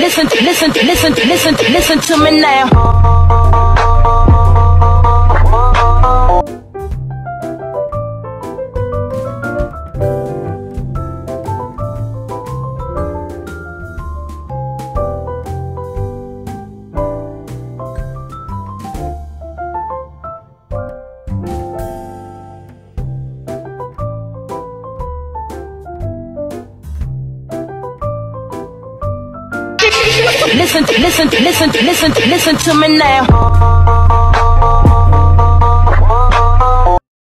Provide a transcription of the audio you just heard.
listen, listen, listen, listen, listen to me now. Listen, listen, listen, listen, listen to me now.